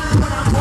But I'm